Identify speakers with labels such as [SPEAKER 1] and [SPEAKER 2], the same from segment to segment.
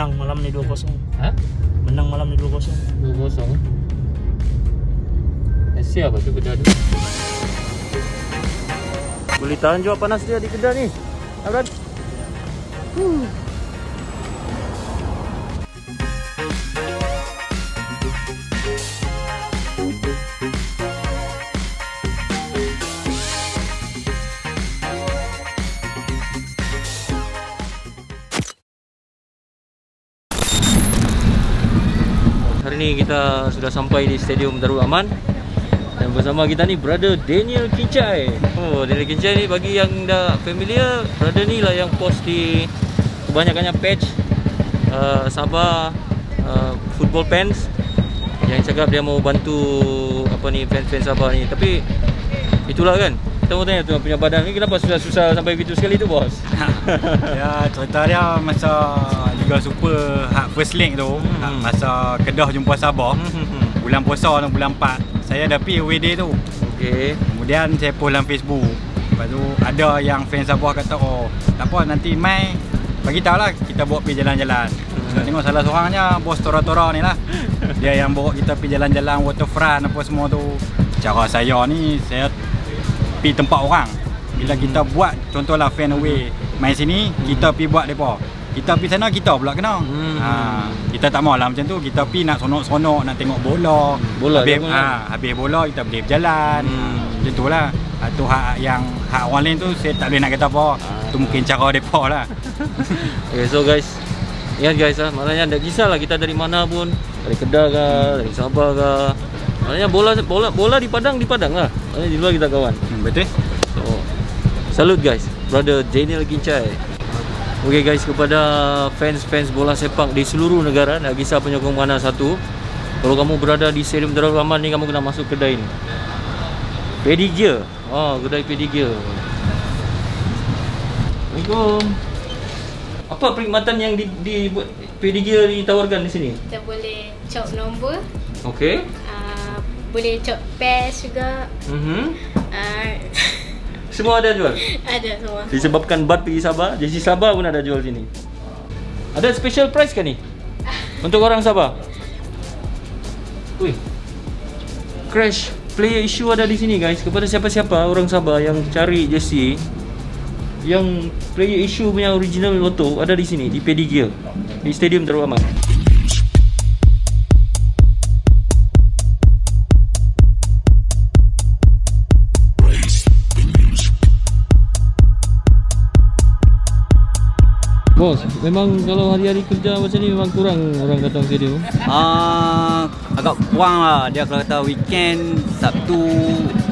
[SPEAKER 1] Menang malam ni 2-0.
[SPEAKER 2] Ha?
[SPEAKER 1] Menang malam ni 2-0.
[SPEAKER 2] 2-0 eh? Siapa tu kedai tu?
[SPEAKER 1] Boleh tahan juga panas dia di kedai ni. Abran.
[SPEAKER 2] Hari kita sudah sampai di Stadium Darul Aman dan bersama kita ni brother Daniel Kincai. Oh, Daniel Kincai ni bagi yang dah familiar, brother ni lah yang post di kebanyakannya page uh, Sabah uh, football fans yang cakap dia mau bantu apa ni fans-fans Sabah ni. Tapi itulah kan. Mau tanya tu punya badan ni kenapa susah-susah sampai begitu sekali tu bos?
[SPEAKER 3] ya cerita dia masa Liga Super hak first leg tu
[SPEAKER 2] Hmm.
[SPEAKER 3] masa Kedah jumpa Sabah
[SPEAKER 2] Hmm.
[SPEAKER 3] bulan puasa tu bulan 4 saya ada pergi away day tu
[SPEAKER 2] Okey.
[SPEAKER 3] kemudian saya post dalam Facebook lepas tu ada yang fans Sabah kata oh tak apa nanti mai bagi tahu lah kita bawa pergi jalan-jalan
[SPEAKER 2] Hmm.
[SPEAKER 3] Tengok salah seorangnya bos Tora-Tora ni lah dia yang bawa kita pergi jalan-jalan waterfront apa semua tu cara saya ni saya pergi tempat orang. Bila kita buat contohlah fan away main sini kita pergi buat depa. Kita pergi sana kita pula kena.
[SPEAKER 2] Hmm.
[SPEAKER 3] ha, kita tak mau lah macam tu. Kita pergi nak sonok-sonok nak tengok bola.
[SPEAKER 2] Bola
[SPEAKER 3] habis, ha,
[SPEAKER 2] kan?
[SPEAKER 3] habis bola kita boleh berjalan.
[SPEAKER 2] Hmm.
[SPEAKER 3] ha, macam tu lah. Ha, tu hak yang hak orang lain tu saya tak boleh nak kata apa. Tu mungkin cara depa lah.
[SPEAKER 2] Okay, so guys Ingat guys ah, maknanya tak kisahlah kita dari mana pun. Dari Kedah ke, dari Sabah ke Maknanya bola bola bola di Padang di Padang lah. Maknanya di luar kita kawan.
[SPEAKER 3] hmm, betul
[SPEAKER 2] So Salute guys. Brother Daniel Gincai Okay guys kepada fans-fans bola sepak di seluruh negara Tak kisah penyokong mana satu. Kalau kamu berada di Stadium Darul Rahman ni Kamu kena masuk kedai ni. Pedigear Oh kedai Pedigear Assalamualaikum. Apa perkhidmatan yang di, di Pedigear ditawarkan di sini?
[SPEAKER 4] Kita boleh chop nombor.
[SPEAKER 2] Okay
[SPEAKER 4] uh, Boleh chop pairs juga.
[SPEAKER 2] Mm-hmm.
[SPEAKER 4] Uh,
[SPEAKER 2] Semua ada jual?
[SPEAKER 4] Ada semua
[SPEAKER 2] Disebabkan Bad pergi Sabah, JC Sabah pun ada jual sini. Ada special price kan ni? Untuk orang Sabah? Ui. Crash player issue ada di sini guys. Kepada siapa-siapa orang Sabah yang cari jersey yang player issue punya original loto ada di sini di Pedigear di Stadium Darul Bos, memang kalau hari-hari kerja macam ni memang kurang orang datang stadium.
[SPEAKER 5] Ah, agak kurang lah dia kalau kata weekend Sabtu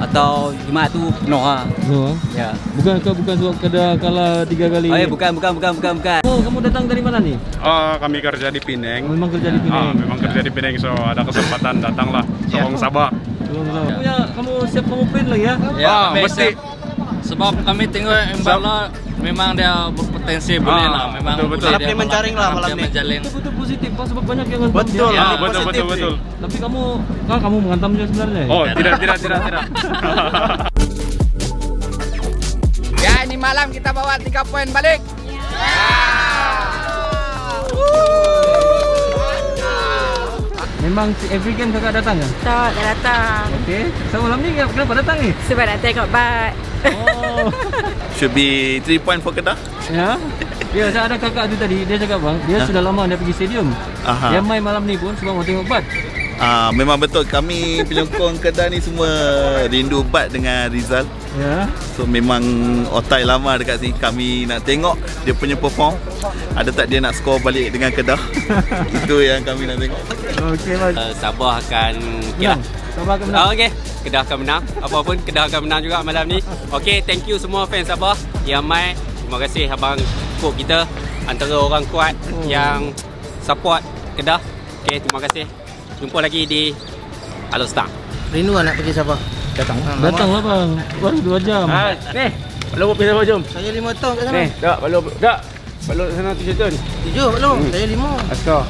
[SPEAKER 5] atau Jumaat tu penuh lah.
[SPEAKER 2] No, ah.
[SPEAKER 5] Ya.
[SPEAKER 2] Bukan kau bukan sebab kada kalah tiga kali.
[SPEAKER 5] Oh, ya, bukan bukan bukan bukan bukan.
[SPEAKER 2] Oh, kamu datang dari mana ni?
[SPEAKER 6] Oh, kami kerja di
[SPEAKER 2] Oh,
[SPEAKER 6] Pineng.
[SPEAKER 2] memang kerja di
[SPEAKER 6] Ah,
[SPEAKER 2] Penang.
[SPEAKER 6] memang kerja di Pineng, so ada kesempatan datanglah Sorong Sabah.
[SPEAKER 2] Tolong tahu. Kamu ya, kamu siap kamu print lagi ya?
[SPEAKER 6] ah, mesti.
[SPEAKER 7] Sebab kami tengok Mbala memang dia berpotensi boleh
[SPEAKER 6] Ah,
[SPEAKER 7] lah. Memang
[SPEAKER 6] betul, betul.
[SPEAKER 7] boleh
[SPEAKER 6] Harap
[SPEAKER 7] dia
[SPEAKER 1] menjaring lah malam
[SPEAKER 7] dia
[SPEAKER 1] ni.
[SPEAKER 7] menjalin.
[SPEAKER 2] Betul betul positif Pak sebab banyak yang
[SPEAKER 1] Betul.
[SPEAKER 7] Ya,
[SPEAKER 6] Ah, betul, betul, betul.
[SPEAKER 2] Tapi kamu kan kamu menghantam dia sebenarnya.
[SPEAKER 6] Oh, tidak, tidak, tidak, tidak.
[SPEAKER 8] Ya ini malam kita bawa 3 poin balik.
[SPEAKER 2] Memang every game kakak datang ya?
[SPEAKER 4] Tak, dah datang
[SPEAKER 2] Okey. So malam ni kenapa datang ni?
[SPEAKER 4] Sebab nak tengok bat
[SPEAKER 2] Oh.
[SPEAKER 9] Should be 3 point for Kedah.
[SPEAKER 2] ya. Ya, saya ada kakak tu tadi, dia cakap bang, dia sudah lama dia pergi stadium.
[SPEAKER 9] Aha.
[SPEAKER 2] Dia main malam ni pun sebab mau tengok bat.
[SPEAKER 9] Ah, memang betul kami penyokong Kedah ni semua rindu bat dengan Rizal.
[SPEAKER 2] Ya.
[SPEAKER 9] So memang otai lama dekat sini kami nak tengok dia punya perform. Ada tak dia nak score balik dengan Kedah? Itu yang kami nak tengok.
[SPEAKER 2] Okey, bang.
[SPEAKER 5] Uh, Sabah akan
[SPEAKER 2] Menang. Sabah akan menang.
[SPEAKER 5] Ah, okey. Kedah akan menang. Apa pun Kedah akan menang juga malam ni. Okey, thank you semua fans Sabah yang mai. Terima kasih abang support kita antara orang kuat
[SPEAKER 2] Oh.
[SPEAKER 5] yang support Kedah. Okey, terima kasih. Jumpa lagi di Alostar.
[SPEAKER 1] Rindu nak pergi siapa? Datang.
[SPEAKER 2] Ha, Datang apa? Lah, Baru 2 jam.
[SPEAKER 1] Ha,
[SPEAKER 7] ni. Kalau pergi siapa jom?
[SPEAKER 1] Saya 5 tong kat sana.
[SPEAKER 7] Ni, tak, kalau tak. Kalau sana 7 tahun.
[SPEAKER 1] 7 kalau. Hmm. Saya 5.
[SPEAKER 7] Askar.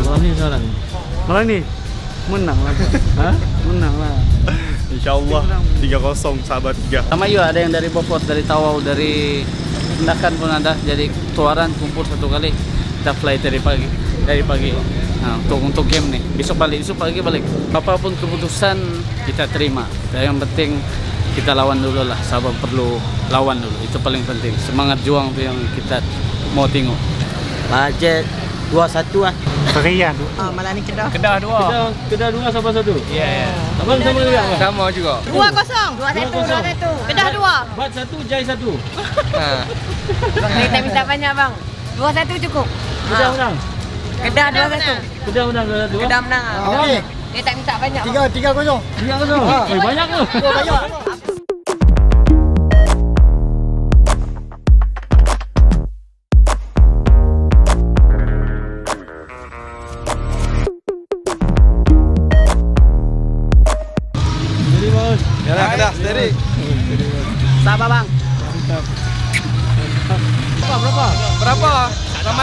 [SPEAKER 7] Malam ni soalan. Malam ni. Menang lah. ha? Menang lah.
[SPEAKER 6] InsyaAllah 3-0 sahabat 3
[SPEAKER 7] Sama juga ada yang dari Bopos, dari Tawau, dari Tindakan pun ada. Jadi keluaran kumpul satu kali. Kita fly dari pagi. Dari pagi. Nah, untuk untuk game nih. Besok balik, besok pagi balik. Apa pun keputusan kita terima. Dan yang penting kita lawan dulu lah. Sabar perlu lawan dulu. Itu paling penting. Semangat juang tuh yang kita mau tengok.
[SPEAKER 1] Bajet 2-1 lah.
[SPEAKER 3] Perian tu.
[SPEAKER 1] Ah, malam ni Kedah.
[SPEAKER 7] Kedah dua.
[SPEAKER 2] Kedah, Kedah dua siapa satu?
[SPEAKER 7] Ya, ya.
[SPEAKER 2] Abang sama juga. Abang?
[SPEAKER 7] Sama juga.
[SPEAKER 4] Dua kosong. Dua satu. Dua satu. Kedah dua.
[SPEAKER 2] Bat satu, Jai satu.
[SPEAKER 4] Kita minta banyak bang. Dua satu cukup.
[SPEAKER 2] Kedah menang.
[SPEAKER 4] Kedah dua satu.
[SPEAKER 2] Kedah menang dua satu.
[SPEAKER 4] Kedah menang. ah.
[SPEAKER 1] Okey.
[SPEAKER 4] Dia tak minta banyak.
[SPEAKER 1] Tiga, tiga kosong.
[SPEAKER 2] Tiga kosong. Eh, banyak tu.
[SPEAKER 1] Banyak.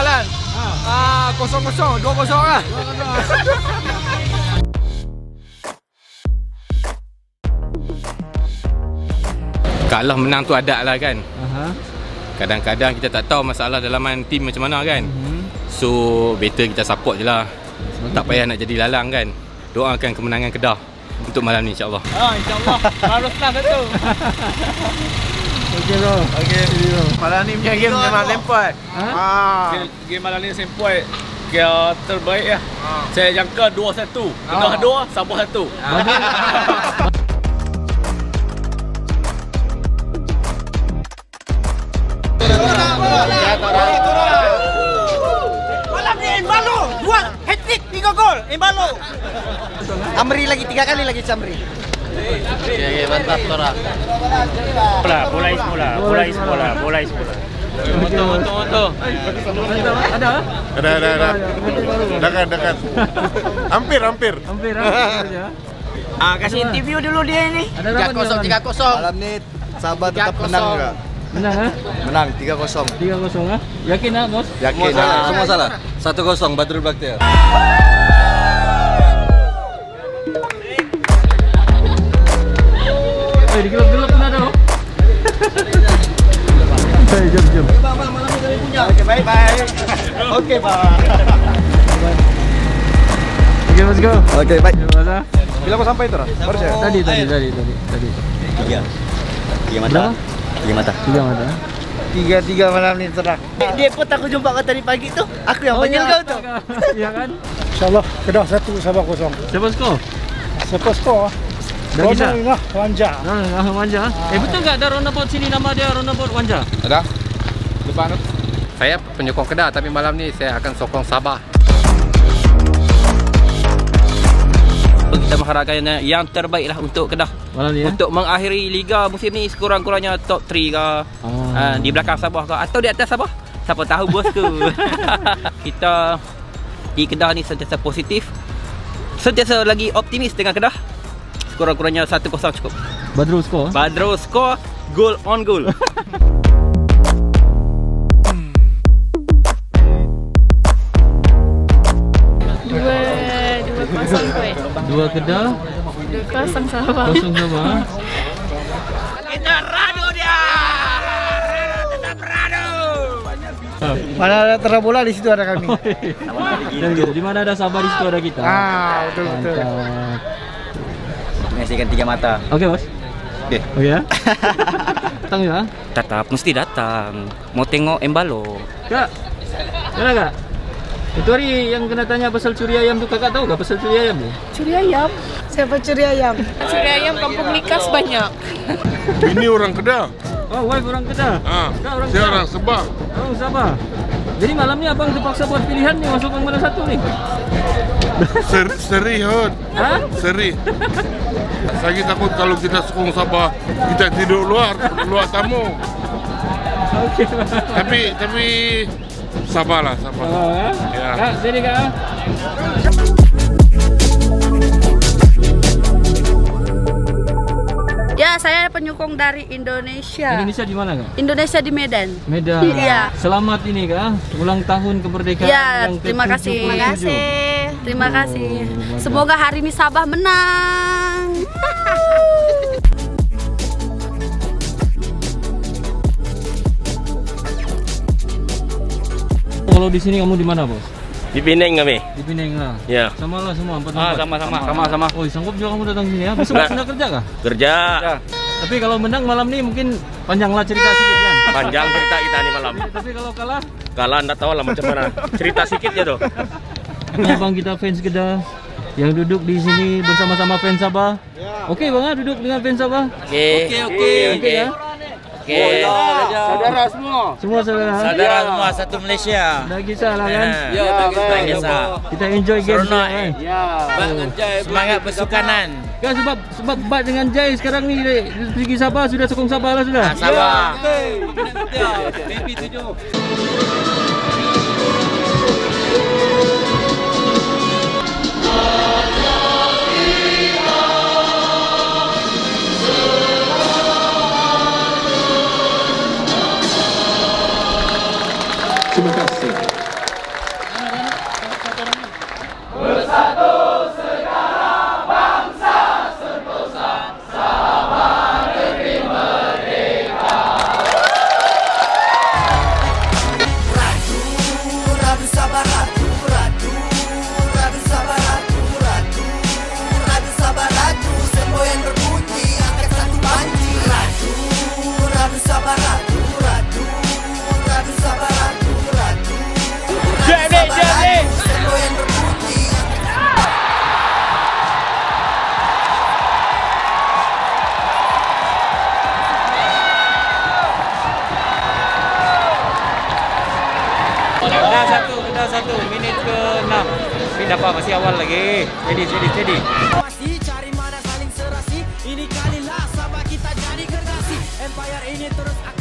[SPEAKER 8] Ramalan? Ah, kosong kosong, dua kosong lah.
[SPEAKER 5] Kalah menang tu ada lah kan. Kadang-kadang kita tak tahu masalah dalaman tim macam mana kan. So better kita support je lah. Tak payah nak jadi lalang kan. Doakan kemenangan Kedah untuk malam ni insyaAllah.
[SPEAKER 7] Ah, insyaAllah. Harus menang satu.
[SPEAKER 2] Okey bro.
[SPEAKER 9] Okey. Malam ni punya game memang lempar.
[SPEAKER 2] Ha?
[SPEAKER 9] Ah.
[SPEAKER 7] Game malam ni sempoi Kira terbaik lah Saya jangka 2-1 Kedah 2, Sabah 1
[SPEAKER 1] Malam ni Embalo. Dua hat-trick, tiga gol. Embalo. Amri lagi tiga kali lagi Samri.
[SPEAKER 3] Bola, bola is bola, bola is bola, bola is bola.
[SPEAKER 2] Motor, motor, motor. Ada?
[SPEAKER 6] Ada, ada, ada Dekat, dekat Hampir, hampir
[SPEAKER 2] Hampir, hampir saja.
[SPEAKER 1] Ah, kasih interview dulu dia ni.
[SPEAKER 2] Ada berapa ni?
[SPEAKER 8] Tiga kosong.
[SPEAKER 9] Malam ni Sabah tetap menang juga.
[SPEAKER 2] Menang ha?
[SPEAKER 9] Menang 3-0.
[SPEAKER 2] 3-0 ha? Yakin ah, bos?
[SPEAKER 9] Yakin.
[SPEAKER 10] Semua salah. 1-0 Badrul Bakhtiar.
[SPEAKER 2] Eh, digelap-gelap pun ada oh. Eh, jom, jom.
[SPEAKER 1] Okey, baik baik. Okey, bang.
[SPEAKER 2] Okay, let's go.
[SPEAKER 9] Okey, baik.
[SPEAKER 2] Terima kasih.
[SPEAKER 9] Bila kau sampai tu dah? Baru saya.
[SPEAKER 2] Tadi, tadi, tadi, tadi, tadi.
[SPEAKER 10] Tiga. Tiga
[SPEAKER 2] Berapa?
[SPEAKER 10] Tiga mata.
[SPEAKER 2] Tiga mata.
[SPEAKER 1] Tiga-tiga malam ni terang. Dia pun tak aku jumpa kau tadi pagi tu. Aku yang panggil kau tu.
[SPEAKER 2] Ya kan?
[SPEAKER 3] InsyaAllah Kedah satu, Sabah kosong.
[SPEAKER 2] Siapa skor?
[SPEAKER 3] Siapa skor?
[SPEAKER 2] Dah kisah?
[SPEAKER 3] lah, Wanja.
[SPEAKER 2] Ah, ah, Wanja. Eh, betul tak ada roundabout sini nama dia roundabout Wanja?
[SPEAKER 8] Ada? Depan tu. Saya penyokong Kedah tapi malam ni saya akan sokong Sabah.
[SPEAKER 5] Kita mengharapkan yang terbaik lah untuk Kedah.
[SPEAKER 2] Malam ni ya?
[SPEAKER 5] Untuk mengakhiri liga musim ni sekurang-kurangnya top 3 ke.
[SPEAKER 2] Ah.
[SPEAKER 5] Uh, di belakang Sabah ke atau di atas Sabah. Siapa tahu bosku. kita di Kedah ni sentiasa positif. Sentiasa lagi optimis dengan Kedah. Sekurang-kurangnya 1-0 cukup.
[SPEAKER 2] Badrul skor?
[SPEAKER 5] Badro score goal on goal.
[SPEAKER 4] Dua, dua kosong kue.
[SPEAKER 2] Dua Kedah,
[SPEAKER 4] Dua kosong Sabah.
[SPEAKER 2] kosong sama. ah.
[SPEAKER 1] Mana ada terang bola di situ ada kami.
[SPEAKER 2] Di mana ada Sabah di situ ada kita.
[SPEAKER 1] Ah, betul betul.
[SPEAKER 2] Mantap.
[SPEAKER 10] Menyaksikan tiga mata.
[SPEAKER 2] Okey, bos.
[SPEAKER 10] Okey.
[SPEAKER 2] Okey ya. Datang ya.
[SPEAKER 5] Tetap mesti datang. Mau tengok Embalo.
[SPEAKER 2] Kak. Mana kak? Itu hari yang kena tanya pasal curi ayam tu kakak tahu tak pasal curi ayam tu?
[SPEAKER 4] Curi ayam. Siapa curi ayam? Curi ayam kampung Likas banyak.
[SPEAKER 6] Ini orang Kedah
[SPEAKER 2] Oh, wife orang Kedah.
[SPEAKER 6] ha.
[SPEAKER 2] Kak orang
[SPEAKER 6] Saya
[SPEAKER 2] Kedah.
[SPEAKER 6] orang Sabah
[SPEAKER 2] Oh, Sabah. Jadi malam ni abang terpaksa buat pilihan ni masuk yang mana satu ni?
[SPEAKER 6] Seri, seri hot
[SPEAKER 2] Ha?
[SPEAKER 6] Seri Saya takut kalau kita sokong Sabah Kita tidur luar Luar tamu
[SPEAKER 2] Okey.
[SPEAKER 6] Tapi Tapi Sabah lah Sabah
[SPEAKER 2] Oh, ya.
[SPEAKER 6] Ya.
[SPEAKER 2] Kak, sini kak.
[SPEAKER 4] Ya, saya penyokong dari Indonesia.
[SPEAKER 2] Indonesia di mana kak?
[SPEAKER 4] Indonesia di Medan.
[SPEAKER 2] Medan.
[SPEAKER 4] Iya.
[SPEAKER 2] Selamat ini kak. Ulang tahun kemerdekaan
[SPEAKER 4] Ya,
[SPEAKER 2] yang
[SPEAKER 4] terima
[SPEAKER 2] ke-77.
[SPEAKER 4] kasih. Terima kasih.
[SPEAKER 11] Terima kasih. Semoga hari ini Sabah menang.
[SPEAKER 2] Kalau di sini kamu di mana, Bos?
[SPEAKER 12] Di Penang kami.
[SPEAKER 2] Di Penang lah.
[SPEAKER 12] Ya.
[SPEAKER 2] Sama lah semua empat
[SPEAKER 12] Ah,
[SPEAKER 2] tempat.
[SPEAKER 12] sama-sama. Sama-sama.
[SPEAKER 2] Oh, sanggup juga kamu datang sini ya. Besok sudah kerja kah?
[SPEAKER 12] Kerja.
[SPEAKER 2] Tapi kalau menang malam ini mungkin panjanglah cerita sedikit kan.
[SPEAKER 12] Panjang cerita kita nih malam.
[SPEAKER 2] Tapi kalau kalah,
[SPEAKER 12] Kalah enggak tahu lah macam mana. Cerita sedikit ya tuh.
[SPEAKER 2] abang kita fans Kedah yang duduk di sini bersama-sama fans Sabah. Ya. Okey bang ah duduk dengan fans Sabah.
[SPEAKER 12] Okey.
[SPEAKER 2] Okey okey. Okey ya.
[SPEAKER 12] Okey. Oh, ya.
[SPEAKER 2] Saudara semua. Semua saudara. Ha?
[SPEAKER 13] Saudara ya. semua satu Malaysia.
[SPEAKER 2] Tak kisahlah kan? Eh.
[SPEAKER 13] Ya, eh. kan. Ya, tak kisah.
[SPEAKER 2] Kita enjoy game Serna.
[SPEAKER 13] Eh. Ya. Bang semangat bersukanan.
[SPEAKER 2] Kan sebab sebab bat dengan Jai sekarang ni eh, pergi Sabah sudah sokong Sabah lah sudah.
[SPEAKER 13] Ha, Sabah. Ya, okay.
[SPEAKER 14] Baby 7.
[SPEAKER 2] Dah satu, dah satu. Minit ke 6. Tapi dapat masih awal lagi. Steady, steady, steady.
[SPEAKER 14] Masih cari mana saling serasi Ini kalilah Sabah kita jadi generasi Empire ini terus akan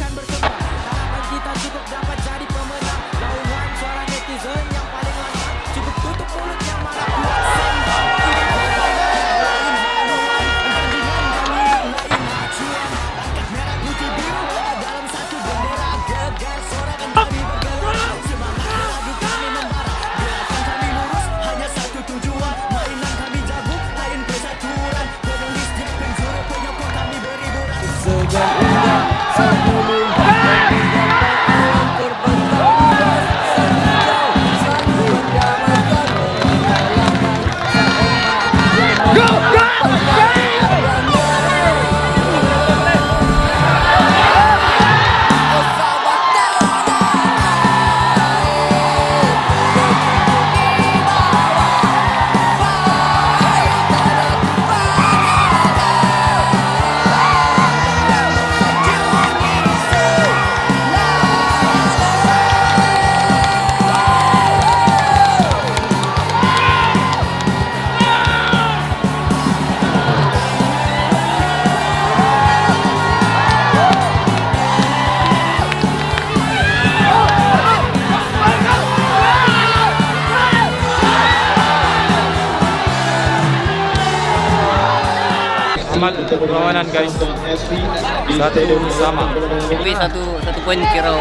[SPEAKER 2] Amat perlawanan guys. Satu sama.
[SPEAKER 15] Tapi satu satu poin kira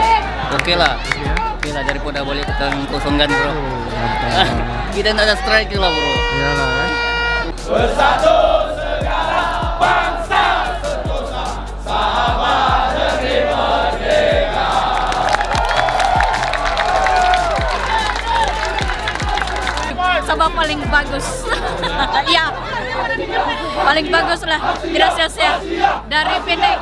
[SPEAKER 15] okey lah. Okey lah daripada boleh ketang kosongan bro. Kita tak ada strike lah bro.
[SPEAKER 2] Iyalah kan.
[SPEAKER 14] Bersatu sekarang bangsa sentosa Sahabat negeri merdeka
[SPEAKER 11] Sabah paling bagus. ya. Paling bagus lah. Gracias ya. Dari Penang.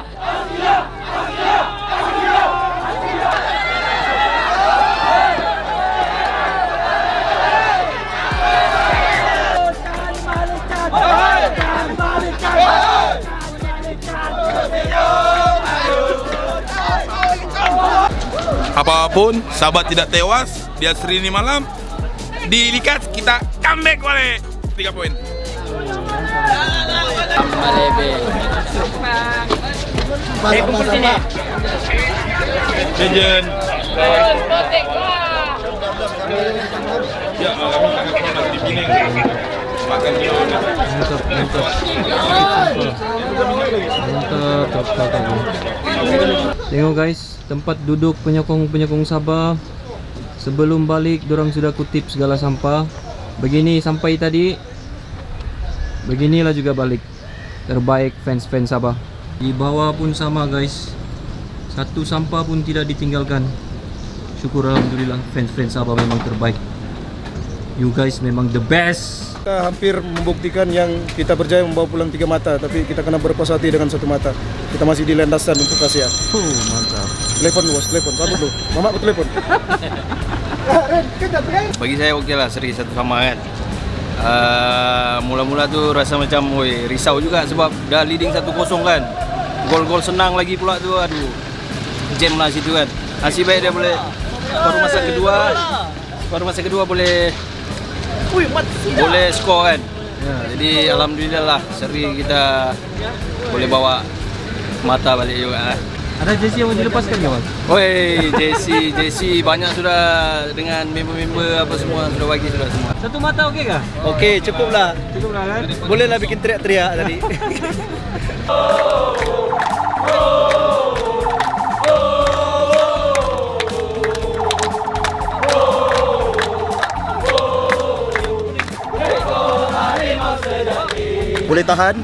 [SPEAKER 6] Apa pun, sahabat tidak tewas di Asri ini malam. Di Likas kita comeback balik. 3 poin.
[SPEAKER 14] Saya kumpul sini.
[SPEAKER 6] Legend. Ya, kami sangat panas di Penang. Makan di?
[SPEAKER 2] Mantap, mantap. Mantap, top, top. Tengok guys, tempat duduk penyokong-penyokong Sabah. Sebelum balik, dorang sudah kutip segala sampah. Begini sampai tadi Beginilah juga balik. Terbaik fans-fans Sabah. Di bawah pun sama guys. Satu sampah pun tidak ditinggalkan. Syukur Alhamdulillah Fans-fans Sabah memang terbaik. You guys memang the best.
[SPEAKER 16] Kita hampir membuktikan yang kita berjaya membawa pulang tiga mata Tapi kita kena berpuas hati dengan satu mata. Kita masih di landasan untuk Asia.
[SPEAKER 2] Oh mantap.
[SPEAKER 16] Telepon bos, telepon, sambut dulu. Mama aku telepon.
[SPEAKER 17] Bagi saya okey lah seri satu sama kan uh, Mula-mula tu rasa macam oi, risau juga sebab dah leading 1-0 kan. Gol-gol senang lagi pula tu aduh. Jam lah situ kan. Nasib baik dia boleh Baru masa kedua. Baru masa kedua boleh Boleh skor kan. Jadi Alhamdulillah lah Seri kita Boleh bawa Mata balik juga lah
[SPEAKER 2] Ada jersey yang mau dilepaskan ke bang?
[SPEAKER 17] Oi, JC, JC banyak sudah dengan member-member apa semua sudah bagi sudah semua.
[SPEAKER 2] Satu mata okey kah?
[SPEAKER 1] Okey, cukup lah.
[SPEAKER 2] Cukup lah kan?
[SPEAKER 1] Bolehlah bikin teriak-teriak tadi.
[SPEAKER 16] Boleh tahan?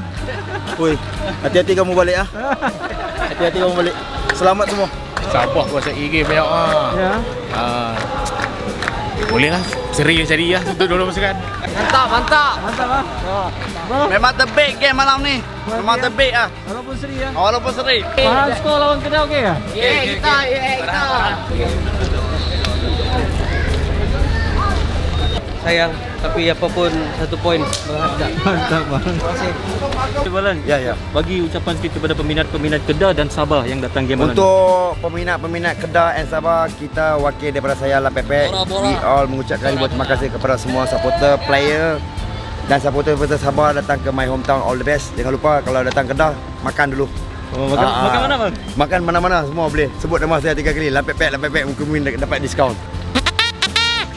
[SPEAKER 16] Woi, hati-hati kamu balik ah. Hati-hati kamu balik. Selamat semua.
[SPEAKER 12] Sabah kuasa iri banyak ah.
[SPEAKER 2] Ya.
[SPEAKER 12] Ah. Boleh lah. Seri jadi ya untuk dua pasukan.
[SPEAKER 1] Mantap, mantap.
[SPEAKER 2] Mantap ah.
[SPEAKER 1] Memang terbaik game malam ni. Memang terbaik ah.
[SPEAKER 2] Walaupun seri ya.
[SPEAKER 1] Walaupun seri.
[SPEAKER 2] Faham skor lawan Kedah okey kah?
[SPEAKER 1] Ya, kita, ya, kita.
[SPEAKER 5] Sayang, tapi apapun satu poin berharga.
[SPEAKER 2] Mantap bang. Terima kasih. Balan.
[SPEAKER 16] Ya, ya.
[SPEAKER 2] Bagi ucapan sikit kepada peminat-peminat Kedah dan Sabah yang datang game malam ni.
[SPEAKER 18] Untuk peminat-peminat Kedah dan Sabah, kita wakil daripada saya Alam Pepek. We all mengucapkan ribuan terima kasih kepada semua supporter, player dan supporter-supporter Sabah datang ke my hometown all the best. Jangan lupa kalau datang Kedah, makan dulu.
[SPEAKER 2] Oh, makan,
[SPEAKER 18] Ah,
[SPEAKER 2] makan
[SPEAKER 18] ah.
[SPEAKER 2] mana bang?
[SPEAKER 18] Makan mana-mana semua boleh. Sebut nama saya tiga kali. Alam Pepek, Alam Pepek, mungkin dapat diskaun.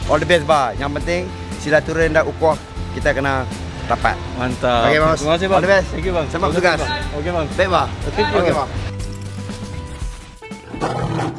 [SPEAKER 18] All the best bah. Yang penting silaturahim dan ukhuwah kita kena rapat.
[SPEAKER 2] Mantap.
[SPEAKER 18] Okey, bos.
[SPEAKER 2] Terima kasih bang.
[SPEAKER 18] All the best.
[SPEAKER 2] Thank you bang.
[SPEAKER 18] Selamat
[SPEAKER 2] Terima kasih,
[SPEAKER 18] bertugas.
[SPEAKER 2] bang. Okey bang.
[SPEAKER 18] Baik bah.
[SPEAKER 2] Thank you.
[SPEAKER 18] Okey bah.
[SPEAKER 2] Thank you.